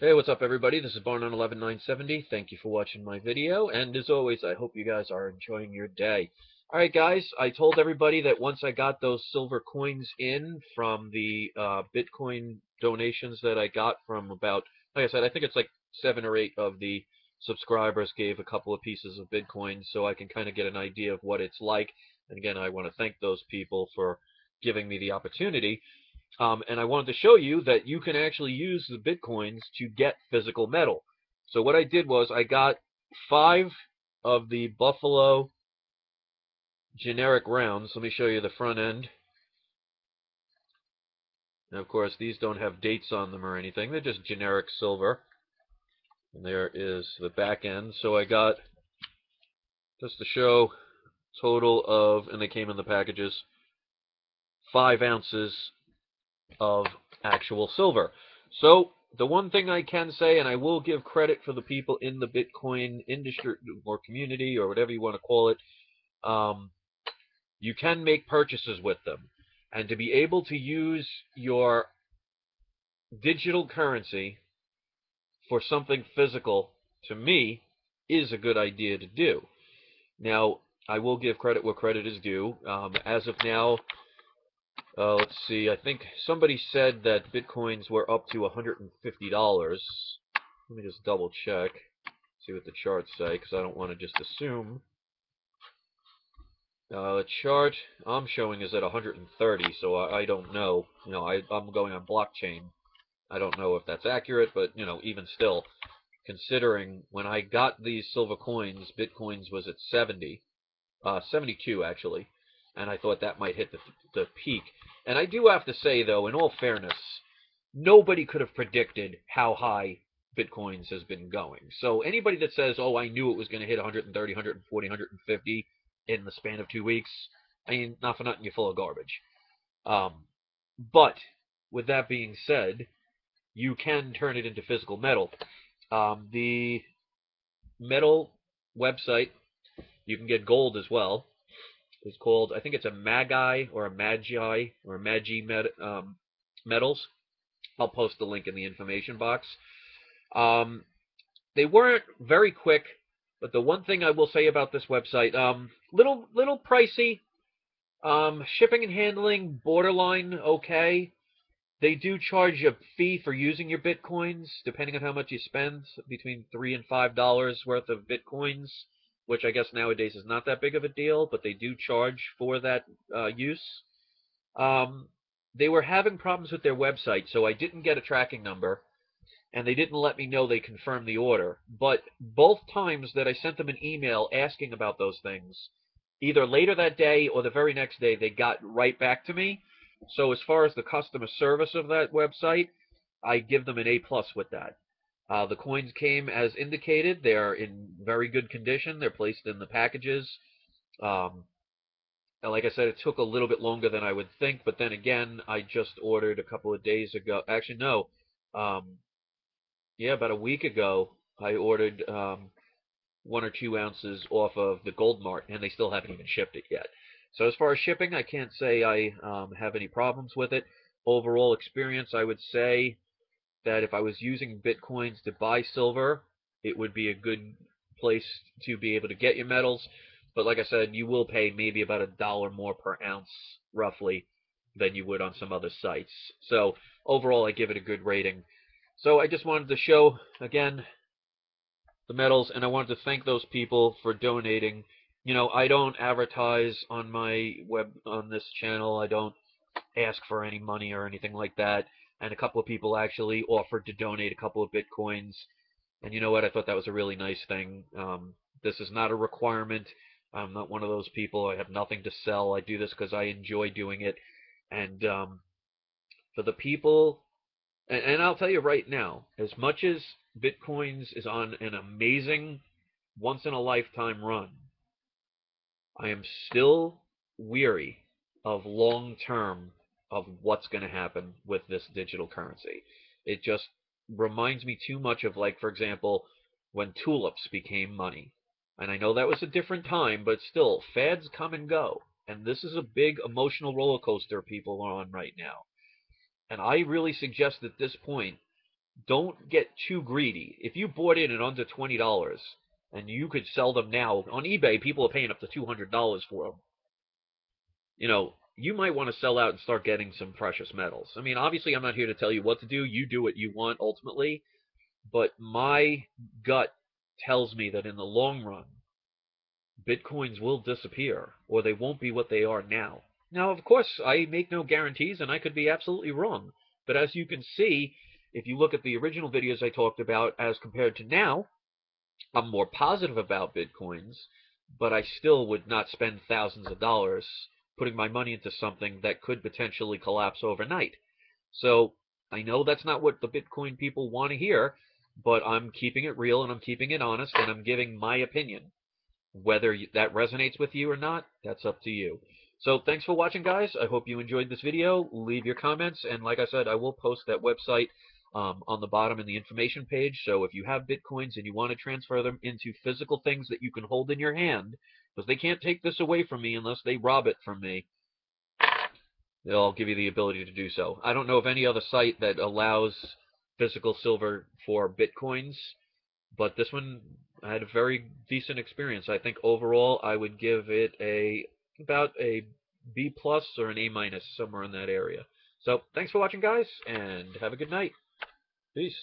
Hey, what's up everybody? This is Barnone 11970. Thank you for watching my video, and as always, I hope you guys are enjoying your day. Alright guys, I told everybody that once I got those silver coins in from the uh, Bitcoin donations that I got from about, like I said, I think it's like seven or eight of the subscribers gave a couple of pieces of Bitcoin so I can kind of get an idea of what it's like. And again, I want to thank those people for giving me the opportunity. Um, and I wanted to show you that you can actually use the Bitcoins to get physical metal. So what I did was I got five of the Buffalo generic rounds. Let me show you the front end. Now, of course, these don't have dates on them or anything. They're just generic silver. And there is the back end. So I got, just to show, total of, and they came in the packages, five ounces of actual silver. So the one thing I can say, and I will give credit for the people in the Bitcoin industry or community or whatever you want to call it, um, you can make purchases with them. And to be able to use your digital currency for something physical, to me, is a good idea to do. Now, I will give credit where credit is due. Um, as of now, uh, let's see. I think somebody said that bitcoins were up to $150. Let me just double check, see what the charts say, because I don't want to just assume. Uh, the chart I'm showing is at 130, so I, I don't know. You know, I, I'm going on blockchain. I don't know if that's accurate, but you know, even still, considering when I got these silver coins, bitcoins was at 70, uh, 72 actually and I thought that might hit the, the peak. And I do have to say, though, in all fairness, nobody could have predicted how high Bitcoins has been going. So anybody that says, oh, I knew it was going to hit 130, 140, 150 in the span of two weeks, I mean, not for nothing, you're full of garbage. Um, but with that being said, you can turn it into physical metal. Um, the metal website, you can get gold as well is called, I think it's Amagi or Amagi or Magi med, um, metals. I'll post the link in the information box. Um, they weren't very quick, but the one thing I will say about this website, um, little little pricey. Um, shipping and handling borderline okay. They do charge a fee for using your bitcoins, depending on how much you spend, between three and five dollars worth of bitcoins which I guess nowadays is not that big of a deal, but they do charge for that uh, use. Um, they were having problems with their website, so I didn't get a tracking number, and they didn't let me know they confirmed the order. But both times that I sent them an email asking about those things, either later that day or the very next day, they got right back to me. So as far as the customer service of that website, I give them an A plus with that. Uh, the coins came as indicated. They're in very good condition. They're placed in the packages. Um, like I said, it took a little bit longer than I would think, but then again, I just ordered a couple of days ago. Actually, no. Um, yeah, about a week ago, I ordered um, one or two ounces off of the Gold Mart, and they still haven't even shipped it yet. So as far as shipping, I can't say I um, have any problems with it. Overall experience, I would say that if I was using bitcoins to buy silver, it would be a good place to be able to get your metals. But like I said, you will pay maybe about a dollar more per ounce, roughly, than you would on some other sites. So overall, I give it a good rating. So I just wanted to show, again, the metals, and I wanted to thank those people for donating. You know, I don't advertise on my web on this channel. I don't ask for any money or anything like that and a couple of people actually offered to donate a couple of bitcoins. And you know what? I thought that was a really nice thing. Um, this is not a requirement. I'm not one of those people. I have nothing to sell. I do this because I enjoy doing it. And um, for the people, and, and I'll tell you right now, as much as Bitcoins is on an amazing, once in a lifetime run, I am still weary of long term of what's going to happen with this digital currency. It just reminds me too much of, like, for example, when tulips became money. And I know that was a different time, but still, fads come and go. And this is a big emotional roller coaster people are on right now. And I really suggest at this point don't get too greedy. If you bought in at under twenty dollars and you could sell them now on eBay, people are paying up to two hundred dollars for them. You know, you might want to sell out and start getting some precious metals. I mean, obviously, I'm not here to tell you what to do. You do what you want ultimately, but my gut tells me that in the long run, bitcoins will disappear or they won't be what they are now. Now, of course, I make no guarantees and I could be absolutely wrong. But as you can see, if you look at the original videos I talked about as compared to now, I'm more positive about bitcoins, but I still would not spend thousands of dollars putting my money into something that could potentially collapse overnight. So I know that's not what the Bitcoin people want to hear, but I'm keeping it real and I'm keeping it honest and I'm giving my opinion. Whether that resonates with you or not, that's up to you. So thanks for watching, guys. I hope you enjoyed this video. Leave your comments, and like I said, I will post that website um, on the bottom in the information page. So if you have bitcoins and you want to transfer them into physical things that you can hold in your hand, because they can't take this away from me unless they rob it from me. They'll give you the ability to do so. I don't know of any other site that allows physical silver for bitcoins, but this one I had a very decent experience. I think overall I would give it a about a B plus or an A minus somewhere in that area. So thanks for watching, guys, and have a good night. Peace.